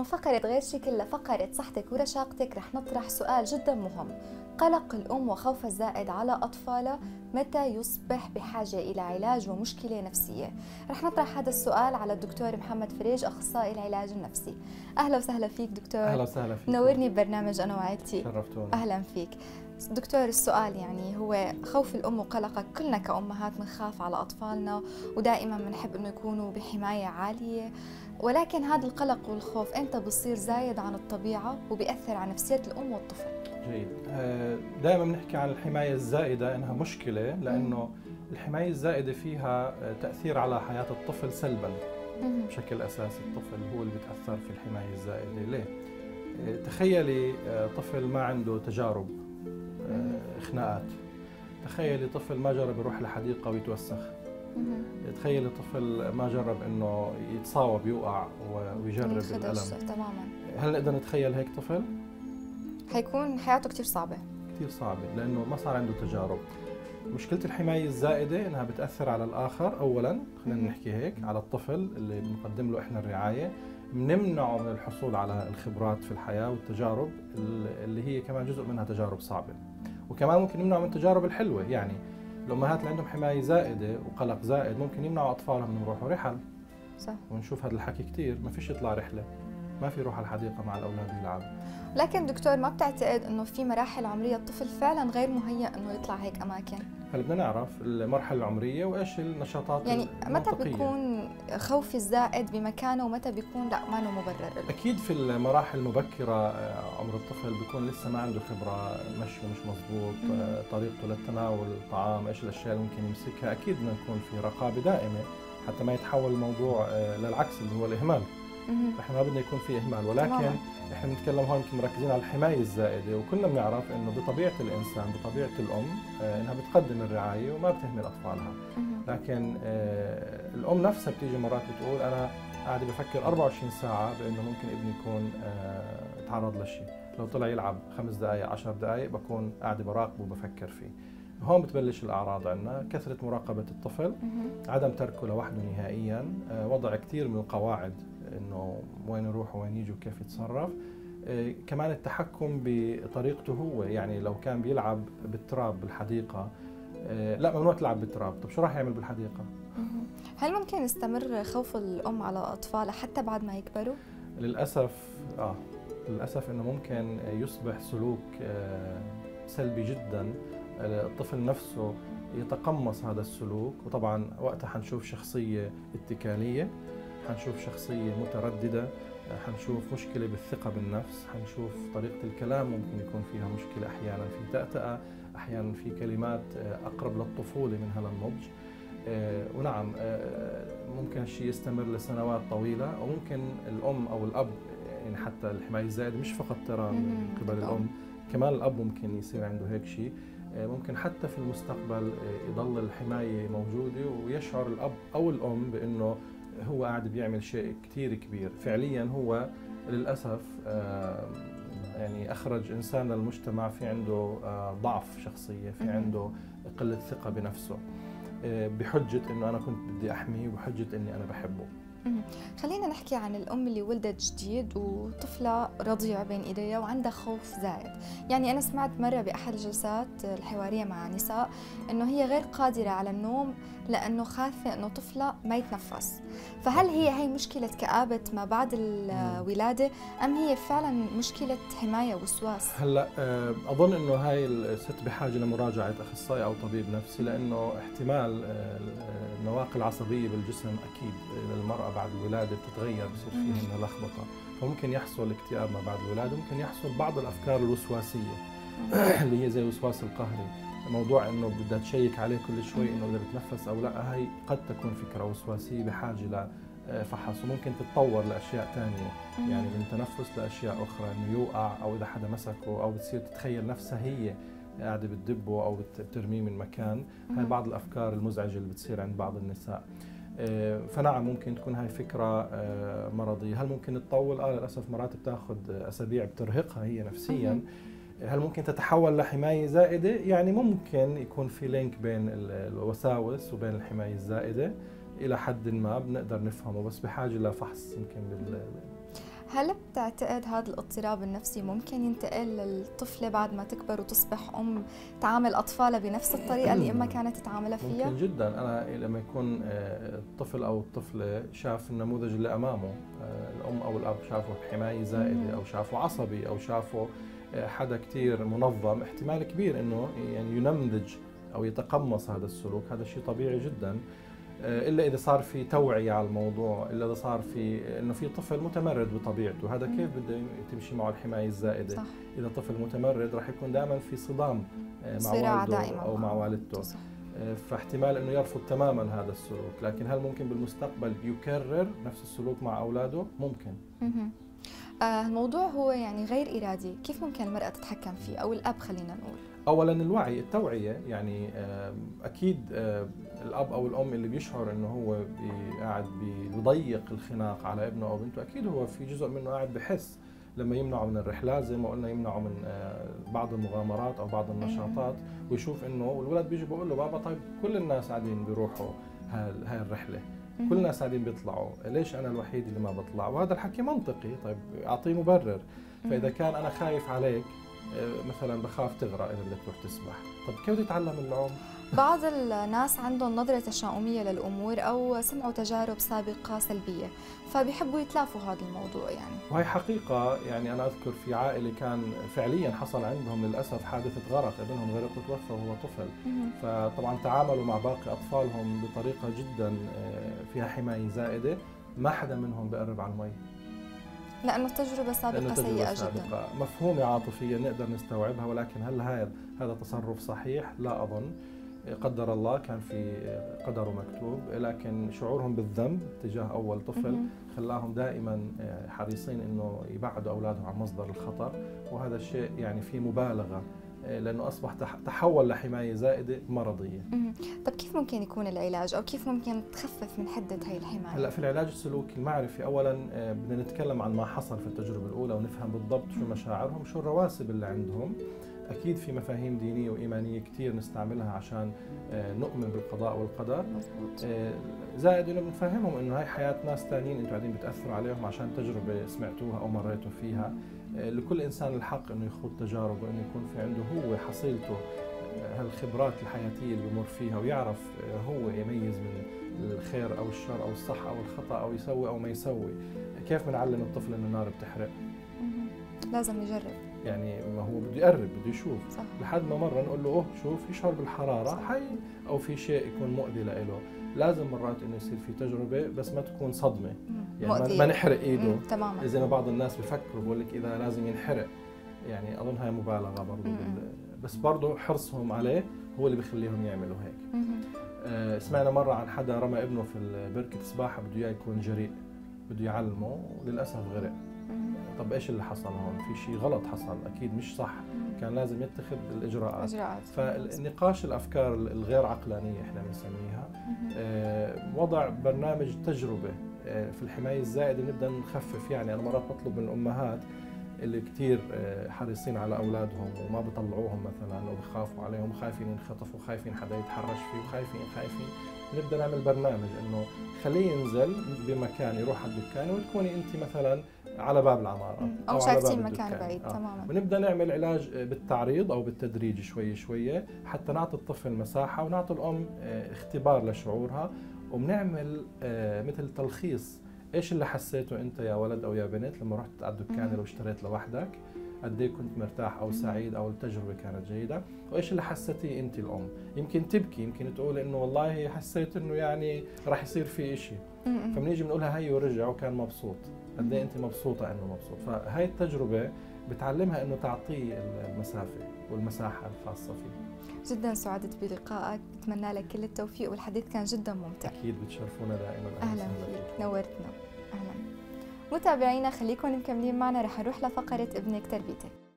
ومن فقرة غير شكل لفقرة صحتك ورشاقتك رح نطرح سؤال جدا مهم. قلق الأم وخوفها الزائد على أطفالها متى يصبح بحاجة إلى علاج ومشكلة نفسية؟ رح نطرح هذا السؤال على الدكتور محمد فريج أخصائي العلاج النفسي. أهلا وسهلا فيك دكتور. أهلا وسهلا فيك. نورني ببرنامج أنا وعيلتي شرفتوني أهلا فيك. دكتور السؤال يعني هو خوف الأم وقلقك. كلنا كأمهات بنخاف على أطفالنا ودائما بنحب إنه يكونوا بحماية عالية. ولكن هذا القلق والخوف إمتى بصير زايد عن الطبيعة وبيأثر على نفسية الأم والطفل؟ جيد. آه، دائما بنحكي عن الحماية الزائدة إنها مشكلة لأنه الحماية الزائدة فيها آه، تأثير على حياة الطفل سلبا بشكل أساسي. الطفل هو اللي بيتأثر في الحماية الزائدة. ليه؟ آه، تخيلي طفل ما عنده تجارب خناقات تخيلي طفل ما جرب يروح لحديقة ويتوسخ. تخيلي طفل ما جرب إنه يتصاوب يوقع ويجرب الألم. تماما. هل نقدر نتخيل هيك طفل؟ حيكون حياته كثير صعبة. كثير صعبة لأنه ما صار عنده تجارب. مشكلة الحماية الزائدة إنها بتأثر على الآخر. أولا خلينا نحكي هيك على الطفل اللي بنقدم له إحنا الرعاية. بنمنعه من الحصول على الخبرات في الحياة والتجارب اللي هي كمان جزء منها تجارب صعبة. وكمان ممكن نمنعه من التجارب الحلوة. يعني الأمهات اللي عندهم حماية زائدة وقلق زائد ممكن يمنعوا أطفالهم من يروحوا رحل. صح. ونشوف هذا الحكي كثير ما فيش يطلع رحلة. ما في يروح على الحديقة مع الأولاد يلعب لكن دكتور ما بتعتقد إنه في مراحل عمرية الطفل فعلا غير مهيأ إنه يطلع هيك أماكن؟ هلا بدنا نعرف المرحلة العمرية وإيش النشاطات يعني متى بيكون خوفي الزائد بمكانه ومتى بيكون لا ما مبرر. أكيد في المراحل المبكرة آه، عمر الطفل بيكون لسه ما عنده خبرة مشي مش مضبوط آه، طريقته للتناول الطعام إيش الأشياء اللي ممكن يمسكها أكيد بدنا نكون في رقابة دائمة حتى ما يتحول الموضوع آه، للعكس اللي هو الإهمال. إحنا ما بدنا يكون في إهمال ولكن إحنا بنتكلم هون يمكن مركزين على الحماية الزائدة وكلنا بنعرف إنه بطبيعة الإنسان بطبيعة الأم آه، إنها بتقدم الرعاية وما بتهمل أطفالها. لكن آه، الأم نفسها بتيجي مرات بتقول أنا قاعدة بفكر 24 ساعة بإنه ممكن ابني يكون آه، تعرض لشيء لو طلع يلعب خمس دقائق 10 دقائق بكون قاعدة براقبه وبفكر فيه. هون بتبلش الأعراض عندنا كثرة مراقبة الطفل عدم تركه لوحده نهائيا وضع كثير من القواعد إنه وين يروح وين يجي وكيف يتصرف. آه، كمان التحكم بطريقته هو يعني لو كان بيلعب بالتراب بالحديقة آه، لا ممنوع تلعب بالتراب. طب شو راح يعمل بالحديقة؟ هل ممكن يستمر خوف الأم على اطفالها حتى بعد ما يكبروا؟ للأسف آه للأسف إنه ممكن يصبح سلوك آه، سلبي جدا. الطفل نفسه يتقمص هذا السلوك. وطبعا وقتها حنشوف شخصية اتكالية. حنشوف شخصية مترددة حنشوف مشكلة بالثقة بالنفس حنشوف طريقة الكلام ممكن يكون فيها مشكلة أحيانا في تأتأة أحيانا في كلمات أقرب للطفولة منها للنضج آه، ونعم آه، ممكن الشيء يستمر لسنوات طويلة وممكن الأم أو الأب يعني حتى الحماية الزائدة مش فقط ترى من قبل الأم كمان الأب ممكن يصير عنده هيك شيء آه، ممكن حتى في المستقبل يضل الحماية موجودة ويشعر الأب أو الأم بأنه هو قاعد بيعمل شيء كثير كبير. فعليا هو للأسف يعني أخرج إنسان للمجتمع في عنده آه، ضعف شخصية في عنده قلة ثقة بنفسه. آه، بحجة إنه أنا كنت بدي أحميه وبحجة إني أنا بحبه. خلينا نحكي عن الأم اللي ولدت جديد وطفلة رضيع بين إيديها وعندها خوف زائد. يعني أنا سمعت مرة بأحد الجلسات الحوارية مع نساء أنه هي غير قادرة على النوم لأنه خايفة أنه طفلة ما يتنفس. فهل هي هي مشكلة كآبة ما بعد الولادة أم هي فعلا مشكلة حماية وسواس؟ هلأ آه، أظن أنه هاي الست بحاجة لمراجعة أخصائي أو طبيب نفسي لأنه احتمال آه، النواقل العصبية بالجسم أكيد للمرأة بعد الولادة بتتغير بصير فيها لخبطة. فممكن يحصل اكتئاب ما بعد الولادة ممكن يحصل بعض الأفكار الوسواسية اللي هي زي الوسواس القهري. موضوع إنه بدها تشيك عليه كل شوي إنه اذا بتنفس أو لا هي قد تكون فكرة وسواسية بحاجة ل فحص. وممكن تتطور لأشياء ثانية يعني من تنفس لأشياء أخرى إنه يوقع أو إذا حدا مسكه أو بتصير تتخيل نفسها هي قاعدة بتدبه أو بترميه من مكان. هاي بعض الأفكار المزعجة اللي بتصير عند بعض النساء. آه، فنعم ممكن تكون هاي فكرة آه، مرضية. هل ممكن تطول؟ آه للأسف مرات بتاخذ أسابيع بترهقها هي نفسيا. هل ممكن تتحول لحماية زائدة؟ يعني ممكن يكون في لينك بين الوساوس وبين الحماية الزائدة. إلى حد ما بنقدر نفهمه بس بحاجة لفحص يمكن بال هل بتعتقد هذا الاضطراب النفسي ممكن ينتقل للطفلة بعد ما تكبر وتصبح أم تعامل أطفالها بنفس الطريقة اللي أمها كانت تتعاملها فيها؟ ممكن جدا. أنا لما يكون آه، الطفل أو الطفلة شاف النموذج اللي أمامه آه، الأم أو الأب شافوا حماية زائدة أو شافوا عصبي أو شافوا آه، حدا كثير منظم. احتمال كبير إنه يعني ينمذج أو يتقمص هذا السلوك. هذا شيء طبيعي جدا. آه، إلا إذا صار في توعية على الموضوع إلا إذا صار في إنه في طفل متمرد بطبيعته. هذا كيف بده تمشي معه الحماية الزائدة؟ صح. إذا طفل متمرد راح يكون دائما في صدام آه، مع والده أو مع والدته. صح. فاحتمال إنه يرفض تماما هذا السلوك. لكن هل ممكن بالمستقبل يكرر نفس السلوك مع أولاده؟ ممكن. آه، الموضوع هو يعني غير إرادي. كيف ممكن المرأة تتحكم فيه؟ أو الأب خلينا نقول. اولا الوعي التوعية. يعني أكيد الأب أو الأم اللي بيشعر إنه هو قاعد بيضيق الخناق على ابنه أو بنته أكيد هو في جزء منه قاعد بحس. لما يمنعوا من الرحلات زي ما قلنا يمنعوا من آه، بعض المغامرات أو بعض النشاطات ويشوف إنه الولد بيجي بيقول له بابا طيب كل الناس قاعدين بيروحوا هاي الرحلة. كل الناس قاعدين بيطلعوا. ليش أنا الوحيد اللي ما بطلع؟ وهذا الحكي منطقي. طيب أعطيه مبرر. فإذا كان أنا خايف عليك آه، مثلا بخاف تغرق إذا بدك تروح تسبح. طب كيف بدي اتعلم العوم بعض الناس عندهم نظرة تشاؤمية للأمور أو سمعوا تجارب سابقة سلبية فبيحبوا يتلافوا هذا الموضوع يعني. وهي حقيقة يعني أنا أذكر في عائلة كان فعليا حصل عندهم للأسف حادثة غرق ابنهم غرق وتوفى وهو طفل. فطبعا تعاملوا مع باقي أطفالهم بطريقة جدا آه، فيها حماية زائدة ما حدا منهم بقرب على المي. لأنه التجربة سابقة لأنه سيئة سابقة. جدا. مفهومه عاطفية نقدر نستوعبها ولكن هل هذا هذا تصرف صحيح؟ لا أظن. قدر الله كان في قدره مكتوب لكن شعورهم بالذنب تجاه أول طفل خلاهم دائما حريصين إنه يبعدوا أولادهم عن مصدر الخطر وهذا الشيء يعني في مبالغة لأنه أصبح تحول لحماية زائدة مرضية. طب كيف ممكن يكون العلاج أو كيف ممكن تخفف من حدة هي الحماية؟ هلأ في العلاج السلوكي المعرفي اولا آه، بدنا نتكلم عن ما حصل في التجربة الأولى ونفهم بالضبط شو مشاعرهم، شو الرواسب اللي عندهم. أكيد في مفاهيم دينية وإيمانية كثير نستعملها عشان آه، نؤمن بالقضاء والقدر. مزبوط. آه، زائد إنه بنفهمهم إنه هاي حياة ناس ثانيين أنتم قاعدين بتأثروا عليهم عشان تجربة سمعتوها أو مريتوا فيها. آه، لكل إنسان الحق إنه يخوض تجارب وانه يكون في عنده هو حصيلته هالخبرات الحياتية اللي بمر فيها ويعرف هو يميز من الخير أو الشر أو الصح أو الخطأ أو يسوي أو ما يسوي. كيف بنعلم الطفل إنه النار بتحرق؟ لازم يجرب يعني ما هو بده يقرب بده يشوف. صح. لحد ما مرة نقول له أوه شوف يشعر بالحراره صح. حي أو في شيء يكون مؤذي له لازم مرات إنه يصير في تجربة بس ما تكون صدمة. يعني مؤذية. ما نحرق إيده. تماما. زي ما بعض الناس بفكروا بقول لك إذا لازم ينحرق. يعني أظن هاي مبالغة برضه بال... بس برضه حرصهم عليه هو اللي بخليهم يعملوا هيك. آه سمعنا مرة عن حدا رمى ابنه في بركه سباحة بده إياه يكون جريء بده يعلمه وللأسف غرق. طب إيش اللي حصل هون؟ في شيء غلط حصل أكيد مش صح، كان لازم يتخذ الإجراءات. إجراءات. فنقاش الأفكار الغير عقلانية إحنا بنسميها آه، وضع برنامج تجربة آه، في الحماية الزائدة نبدأ نخفف. يعني أنا مرات بطلب من الأمهات اللي كثير آه، حريصين على أولادهم وما بيطلعوهم مثلا وبخافوا عليهم خايفين ينخطفوا خايفين حدا يتحرش فيه وخايفين خايفين. نبدأ نعمل برنامج إنه خليه ينزل بمكان يروح على الدكان وتكوني انت مثلا على باب العمارة. أو, أو شايفتين مكان بعيد آه. تماما. ونبدأ نعمل علاج بالتعريض أو بالتدريج شوي شوي حتى نعطي الطفل مساحة ونعطي الأم آه، اختبار لشعورها. وبنعمل آه، مثل تلخيص. إيش اللي حسيته أنت يا ولد أو يا بنت لما رحت على الدكان لو اشتريت لوحدك؟ قد إيه كنت مرتاح أو سعيد أو التجربة كانت جيدة وإيش اللي حسيتيه أنت الأم؟ يمكن تبكي يمكن تقول إنه والله حسيت إنه يعني راح يصير في شيء فبنيجي بنقولها هي ورجع وكان مبسوط. قد إيه أنت مبسوطة إنه مبسوط؟ فهي التجربة بتعلمها إنه تعطيه المسافة والمساحة الخاصة فيه. جدا سعدت بلقائك. بتمنى لك كل التوفيق والحديث كان جدا ممتع. أكيد بتشرفونا دائما. أهلا فيك. نورتنا. أهلا. متابعينا خليكم مكملين معنا. رح نروح لفقرة ابنك تربيتك